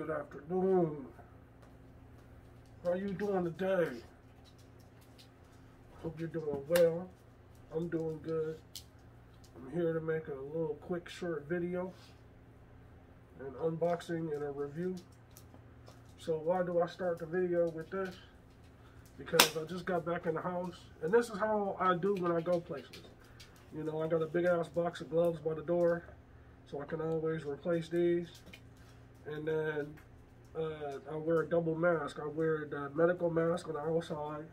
good afternoon. How are you doing today? Hope you're doing well. I'm doing good. I'm here to make a little quick short video, an unboxing and a review. So why do I start the video with this? Because I just got back in the house, and this is how I do when I go places. You know, I got a big ass box of gloves by the door, so I can always replace these. And then uh, I wear a double mask. I wear the medical mask on the outside,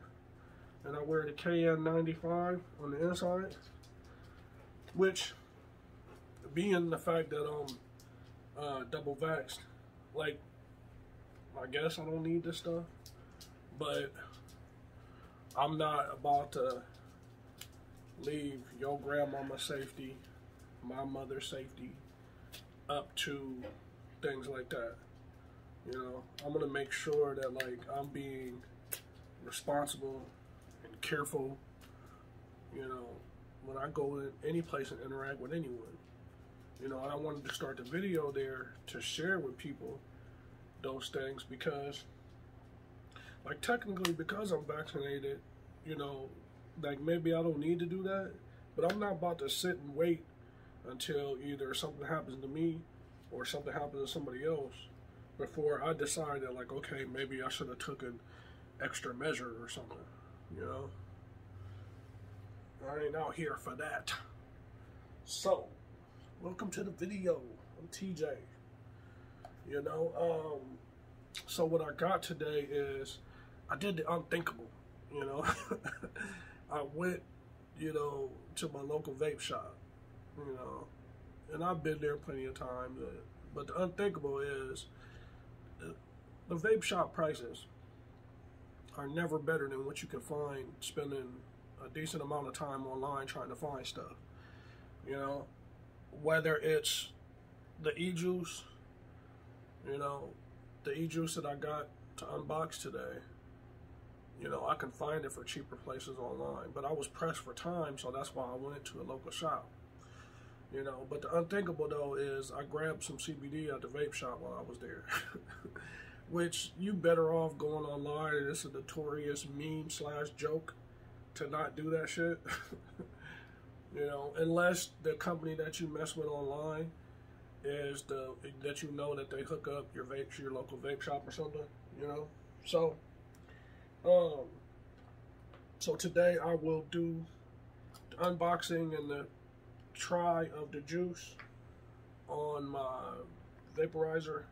and I wear the KN95 on the inside. Which, being the fact that I'm uh, double vaxxed, like, I guess I don't need this stuff, but I'm not about to leave your grandmama's safety, my mother's safety, up to things like that. You know, I'm gonna make sure that like I'm being responsible and careful. You know, when I go in any place and interact with anyone. You know, I wanted to start the video there to share with people those things because, like, technically, because I'm vaccinated, you know, like maybe I don't need to do that, but I'm not about to sit and wait until either something happens to me or something happens to somebody else before I decide that like okay maybe I should have taken an extra measure or something you know? I ain't out here for that. So welcome to the video. I'm TJ you know? Um so what I got today is I did the unthinkable you know? I went you know to my local vape shop you know and I've been there plenty of times. Uh, but the unthinkable is the, the vape shop prices are never better than what you can find spending a decent amount of time online trying to find stuff. You know, whether it's the e-juice, you know, the e-juice that I got to unbox today, you know, I can find it for cheaper places online. But I was pressed for time, so that's why I went to a local shop. You know, but the unthinkable though is I grabbed some CBD at the vape shop while I was there. Which you better off going online and it's a notorious meme slash joke to not do that shit. you know, unless the company that you mess with online is the that you know that they hook up your vape to your local vape shop or something, you know. So um so today I will do the unboxing and the try of the juice on my vaporizer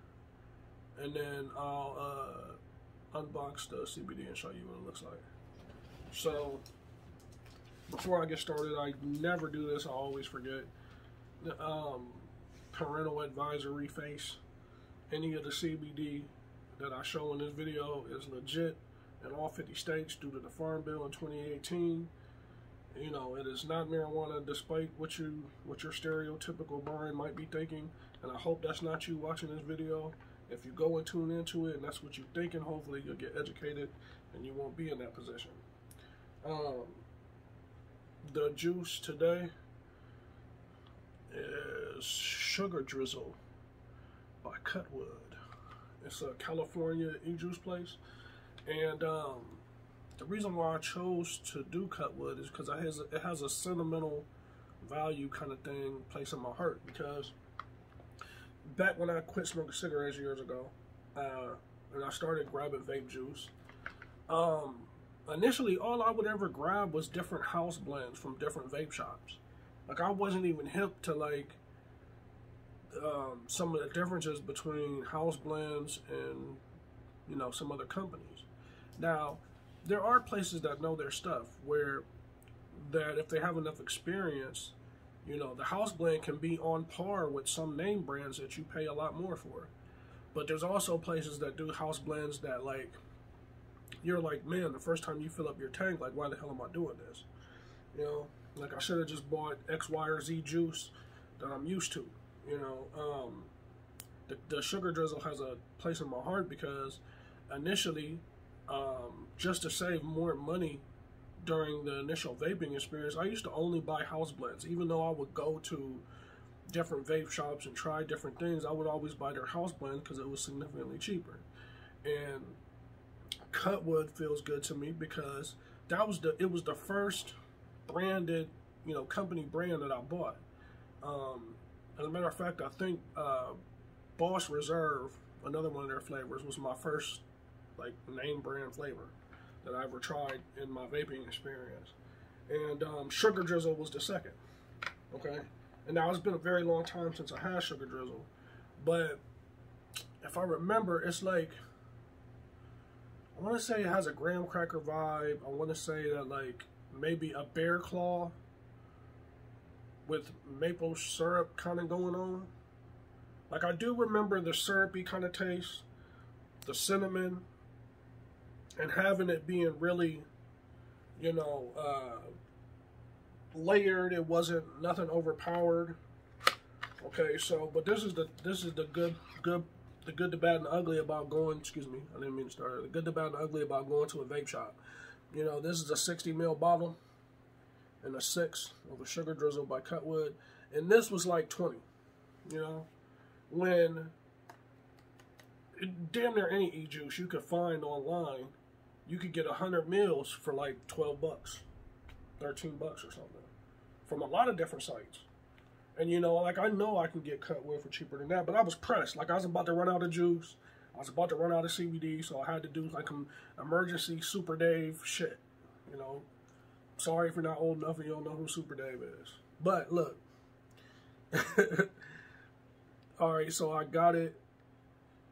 and then I'll uh, unbox the CBD and show you what it looks like. So before I get started, I never do this, I always forget. The um, parental advisory face. Any of the CBD that I show in this video is legit in all 50 states due to the Farm Bill in 2018 you know, it is not marijuana despite what you what your stereotypical brain might be thinking. And I hope that's not you watching this video. If you go and tune into it and that's what you're thinking, hopefully you'll get educated and you won't be in that position. Um, the juice today is Sugar Drizzle by Cuttwood. It's a California e-juice place. And um, the reason why I chose to do Cuttwood is because it has, it has a sentimental value kind of thing place in my heart because back when I quit smoking cigarettes years ago uh, and I started grabbing vape juice, um, initially all I would ever grab was different house blends from different vape shops. Like I wasn't even hip to like um, some of the differences between house blends and you know some other companies. Now there are places that know their stuff where that if they have enough experience, you know, the house blend can be on par with some name brands that you pay a lot more for. But there's also places that do house blends that like you're like, man, the first time you fill up your tank, like why the hell am I doing this? You know, like I should have just bought X, Y, or Z juice that I'm used to. You know, um, the, the sugar drizzle has a place in my heart because initially um, just to save more money during the initial vaping experience, I used to only buy house blends, even though I would go to different vape shops and try different things, I would always buy their house blend because it was significantly cheaper. And Cuttwood feels good to me because that was the it was the first branded, you know, company brand that I bought. Um, as a matter of fact, I think uh, Boss Reserve, another one of their flavors, was my first like name brand flavor that I ever tried in my vaping experience. And um, Sugar Drizzle was the second. Okay, and now it's been a very long time since I had Sugar Drizzle, but if I remember, it's like I want to say it has a graham cracker vibe. I want to say that like maybe a bear claw with maple syrup kind of going on. Like I do remember the syrupy kind of taste, the cinnamon, and having it being really, you know, uh, layered. It wasn't nothing overpowered. Okay, so but this is the this is the good good the good, the bad, and the ugly about going. Excuse me, I didn't mean to start. The good, the bad, and the ugly about going to a vape shop. You know, this is a 60 ml bottle and a six of a sugar drizzle by Cuttwood, and this was like 20. You know, when damn near any e-juice you could find online, you could get 100 mils for like 12 bucks, 13 bucks or something, from a lot of different sites. And you know, like I know I can get Cuttwood for cheaper than that, but I was pressed. Like I was about to run out of juice. I was about to run out of CBD, so I had to do like an emergency Super Dave shit. You know, sorry if you're not old enough and you don't know who Super Dave is. But look. Alright, so I got it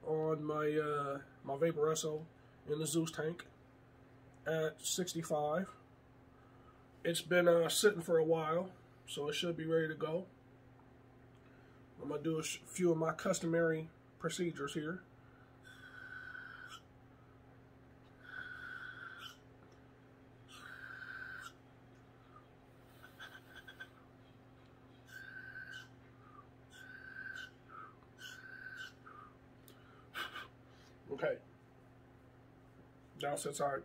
on my uh, my Vaporesso in the Zeus tank at 65. It's been uh, sitting for a while, so it should be ready to go. I'm going to do a few of my customary procedures here. Okay. Now since I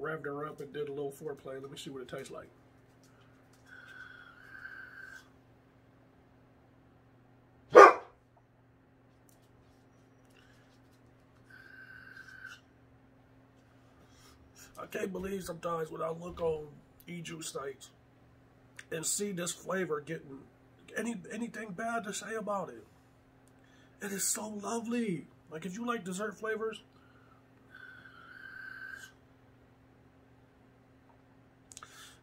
revved her up and did a little foreplay, let me see what it tastes like. I can't believe sometimes when I look on e-juice sites and see this flavor getting any anything bad to say about it. It is so lovely. Like if you like dessert flavors,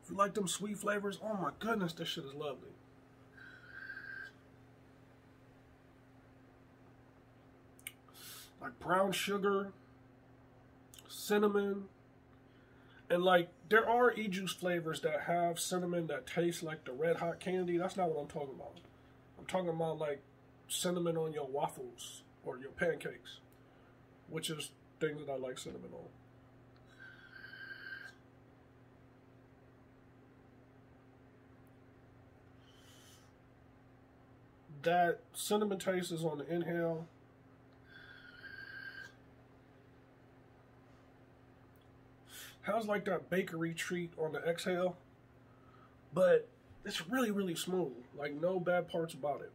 if you like them sweet flavors, oh my goodness, this shit is lovely. Like brown sugar, cinnamon, and like there are e-juice flavors that have cinnamon that taste like the red hot candy. That's not what I'm talking about. I'm talking about like cinnamon on your waffles or your pancakes, which is things that I like cinnamon on. That cinnamon taste is on the inhale. How's like that bakery treat on the exhale, but it's really, really smooth. Like no bad parts about it.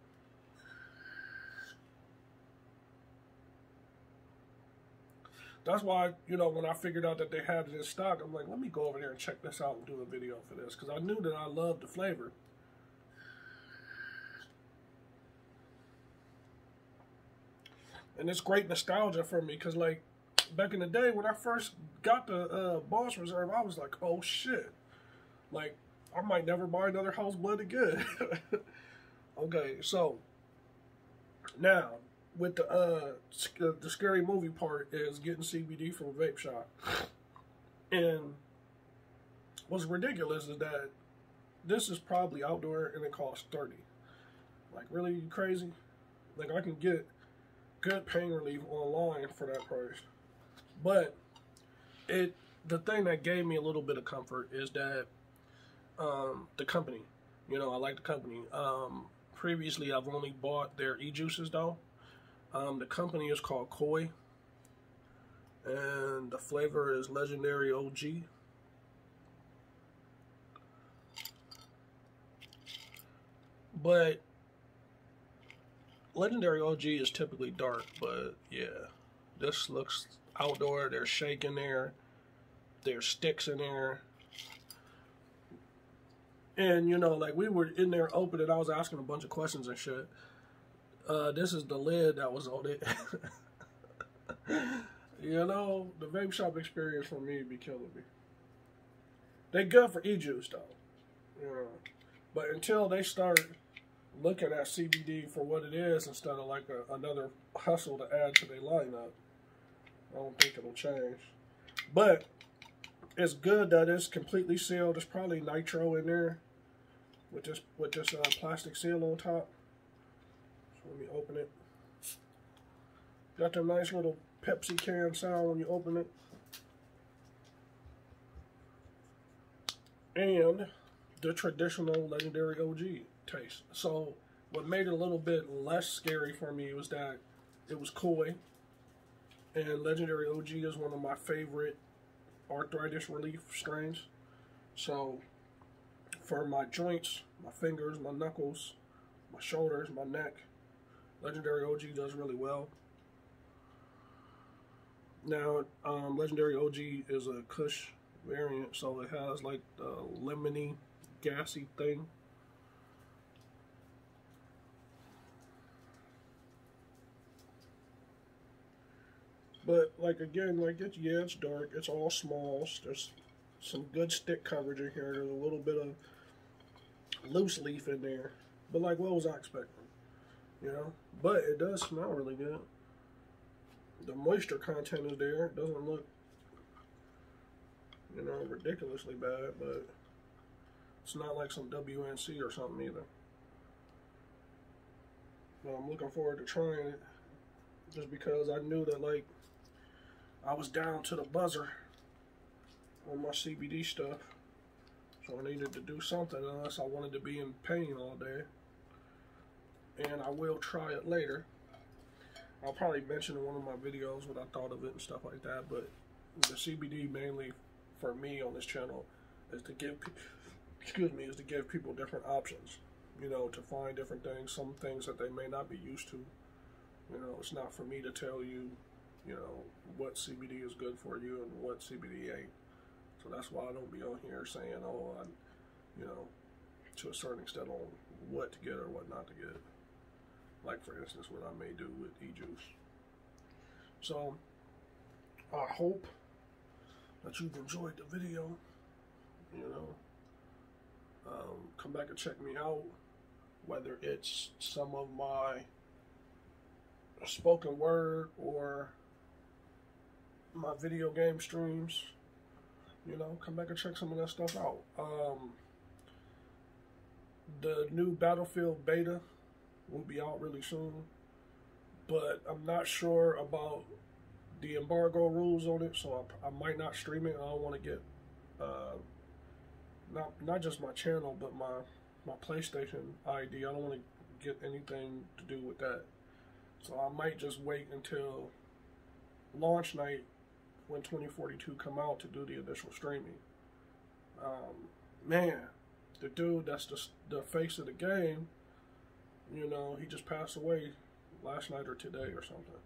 That's why, you know, when I figured out that they had it in stock, I'm like, let me go over there and check this out and do a video for this. Because I knew that I loved the flavor. And it's great nostalgia for me because, like, back in the day when I first got the uh, Boss Reserve, I was like, oh shit. Like, I might never buy another House Blend again. okay, so now with the uh the scary movie part is getting CBD from a vape shop. And what's ridiculous is that this is probably outdoor and it costs 30. Like really crazy? Like I can get good pain relief online for that price. But it the thing that gave me a little bit of comfort is that um, the company. You know, I like the company. Um, previously, I've only bought their e-juices though. Um, the company is called Koi, and the flavor is Legendary OG. But Legendary OG is typically dark, but yeah, this looks outdoor. There's shake in there. There's sticks in there. And, you know, like we were in there opening, I was asking a bunch of questions and shit. Uh, this is the lid that was on it. you know, the vape shop experience for me be killing me. They good for e-juice though. Know. But until they start looking at that CBD for what it is instead of like a, another hustle to add to their lineup, I don't think it'll change. But it's good that it's completely sealed. There's probably nitro in there with this with this uh, plastic seal on top. So let me open it. Got the nice little Pepsi can sound when you open it. And the traditional legendary OG taste. So what made it a little bit less scary for me was that it was koi. And legendary OG is one of my favorite arthritis relief strains. So for my joints, my fingers, my knuckles, my shoulders, my neck. Legendary OG does really well. Now, um, Legendary OG is a Kush variant, so it has like the lemony, gassy thing. But like again, like it's yeah, it's dark. It's all smalls. There's some good stick coverage in here. There's a little bit of loose leaf in there. But like, what was I expecting? You know? But it does smell really good. The moisture content is there. It doesn't look, you know, ridiculously bad, but it's not like some WNC or something either. But I'm looking forward to trying it just because I knew that, like, I was down to the buzzer on my CBD stuff. So I needed to do something unless I wanted to be in pain all day. And I will try it later. I'll probably mention in one of my videos what I thought of it and stuff like that. But the CBD mainly for me on this channel is to give, excuse me, is to give people different options. You know, to find different things, some things that they may not be used to. You know, it's not for me to tell you, you know, what CBD is good for you and what CBD ain't. So that's why I don't be on here saying, oh, I, you know, to a certain extent on what to get or what not to get. Like, for instance, what I may do with e-juice. So, I hope that you've enjoyed the video. You know, um, come back and check me out. Whether it's some of my spoken word or my video game streams you know, come back and check some of that stuff out. Um, the new Battlefield beta will be out really soon, but I'm not sure about the embargo rules on it, so I, I might not stream it. I don't want to get uh, not not just my channel, but my my PlayStation ID. I don't want to get anything to do with that, so I might just wait until launch night when 2042 come out to do the initial streaming. Um, man, the dude that's the, the face of the game, you know, he just passed away last night or today or something.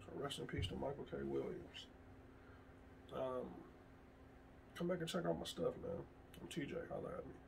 So rest in peace to Michael K. Williams. Um, come back and check out my stuff, man. I'm TJ. Holla at me.